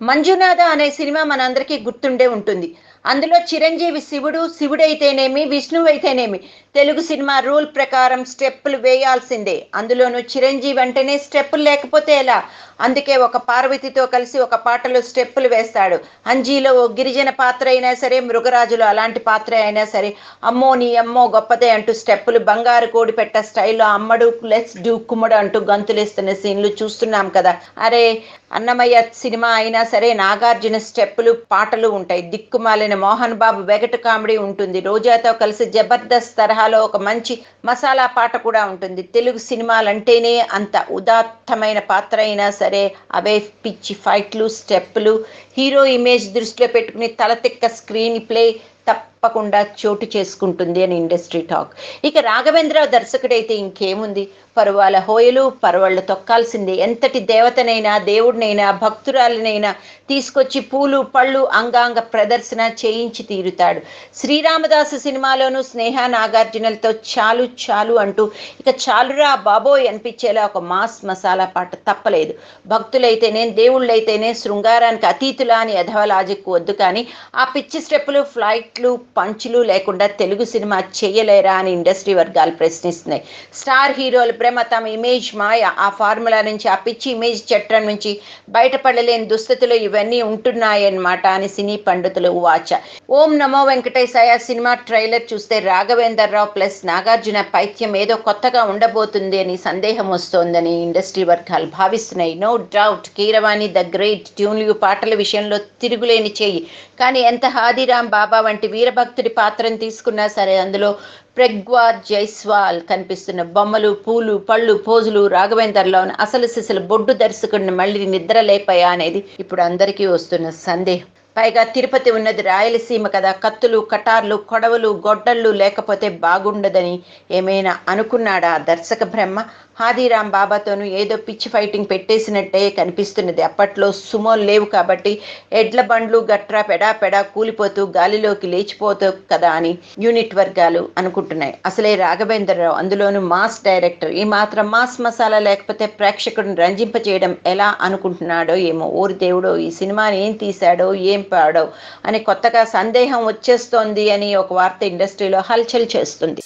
మంజునాథ అనే సినిమా మనందరికీ గుర్తుండే ఉంటుంది. అందులో చిరంజీవి శివుడు శివుడైతేనేమి విష్ణువు అయితేనేమి తెలుగు సినిమా రూల్ ప్రకారం స్టెప్పులు వేయాల్సిందే. అందులోనూ చిరంజీవి అంటేనే స్టెప్పులు లేకపోతే ఎలా? అందుకే ఒక పార్వతితో కలిసి ఒక పాటలో స్టెప్పులు వేస్తాడు. అంజీలో ఓ గిరిజన పాత్ర అయినా సరే మృగరాజులో అలాంటి పాత్ర అయినా సరే అమ్మో నీ అమ్మో గొప్పదే అంటూ స్టెప్పులు బంగారు కోడి పెట్ట స్టైల్లో అమ్మడు లెస్ డూ కుమ్మడు అంటూ గంతులేస్తున్న సీన్లు చూస్తున్నాం కదా. అరే అన్నమయ్య సినిమా అయినా సరే నాగార్జున స్టెప్పులు పాటలు ఉంటాయి. దిక్కుమాలిన మోహన్ బాబు వెగటు కామెడీ ఉంటుంది. రోజాతో కలిసి జబర్దస్త్ తరహాలో ఒక మంచి మసాలా పాట కూడా ఉంటుంది. తెలుగు సినిమాలంటేనే అంత ఉదాత్తమైన పాత్ర అయినా సరే అవే పిచ్చి ఫైట్లు స్టెప్పులు హీరో ఇమేజ్ దృష్టిలో పెట్టుకుని తలతిక్క స్క్రీన్ ప్లే తప్పకుండా చోటు చేసుకుంటుంది అని ఇండస్ట్రీ టాక్. ఇక రాఘవేంద్ర దర్శకుడైతే ఇంకేముంది? పరువాల హోయలు పరువాళ్ళు తొక్కాల్సిందే. ఎంతటి దేవతనైనా దేవుడినైనా భక్తురాలినైనా తీసుకొచ్చి పూలు పళ్ళు అంగాంగ ప్రదర్శన చేయించి తీరుతాడు. శ్రీరామదాసు సినిమాలోనూ స్నేహ నాగార్జునలతో చాలు చాలు అంటూ ఇక చాలురా బాబోయ్ అనిపించేలా ఒక మాస్ మసాలా పాట తప్పలేదు. భక్తులైతేనే దేవుళ్ళైతేనే శృంగారానికి అతీతులా అని అధవలాజిక్ వద్దు కానీ ఆ పిచ్చి స్టెప్పులు ఫ్లైట్లు పంచులు లేకుండా తెలుగు సినిమా చేయలేరా అని ఇండస్ట్రీ వర్గాలు ప్రశ్నిస్తున్నాయి. స్టార్ హీరోల ప్రేమ తమ ఇమేజ్ మాయ. ఆ ఫార్ములా నుంచి ఆ పిచ్చి ఇమేజ్ చట్టం నుంచి బయటపడలేని దుస్థితులు ఇవన్నీ ఉంటున్నాయన్నమాట అని సినీ పండితులు వాచ. ఓం నమో వెంకటేశాయ సినిమా ట్రైలర్ చూస్తే రాఘవేందర్ రావు ప్లస్ నాగార్జున పైత్యం ఏదో కొత్తగా ఉండబోతుంది అని సందేహం వస్తోందని ఇండస్ట్రీ వర్గాలు భావిస్తున్నాయి. No doubt Keeravani the great ట్యూన్లు పాటల విషయంలో తిరుగులేని చేయి. కానీ ఎంత హాదిరాం బాబా వంటి వీరభ భక్తుడి పాత్రను తీసుకున్నా సరే అందులో ప్రగ్వా జైస్వాల్ కనిపిస్తున్న బొమ్మలు పూలు పళ్ళు పోజులు రాఘవేందర్లో అసలు సిసలు బొడ్డు దర్శకుడిని మళ్ళీ నిద్ర లేపాయా అనేది ఇప్పుడు అందరికీ వస్తున్న సందేహం. పైగా తిరుపతి ఉన్నది రాయలసీమ కదా. కత్తులు కటార్లు కొడవలు గొడ్డళ్ళు లేకపోతే బాగుండదని ఏమైనా అనుకున్నాడా దర్శక బ్రహ్మ? హాదీరాం బాబాతోనూ ఏదో పిచ్చి ఫైటింగ్ పెట్టేసినట్టే కనిపిస్తున్నది. అప్పట్లో సుమోలు లేవు కాబట్టి ఎడ్ల బండ్లు గట్రా పెడా పెడా కూలిపోతూ గాలిలోకి లేచిపోతూ కదా అని యూనిట్ వర్గాలు అనుకుంటున్నాయి. అసలే రాఘవేంద్రరావు అందులోనూ మాస్ డైరెక్టర్. ఈ మాత్రం మాస్ మసాలా లేకపోతే ప్రేక్షకుడిని రంజింపచేయడం ఎలా అనుకుంటున్నాడో ఏమో. ఓరి దేవుడో ఈ సినిమాని ఏం తీశాడో ఏం పాడో అని కొత్తగా సందేహం వచ్చేస్తోంది అని ఒక వార్త ఇండస్ట్రీలో హల్చల్ చేస్తుంది.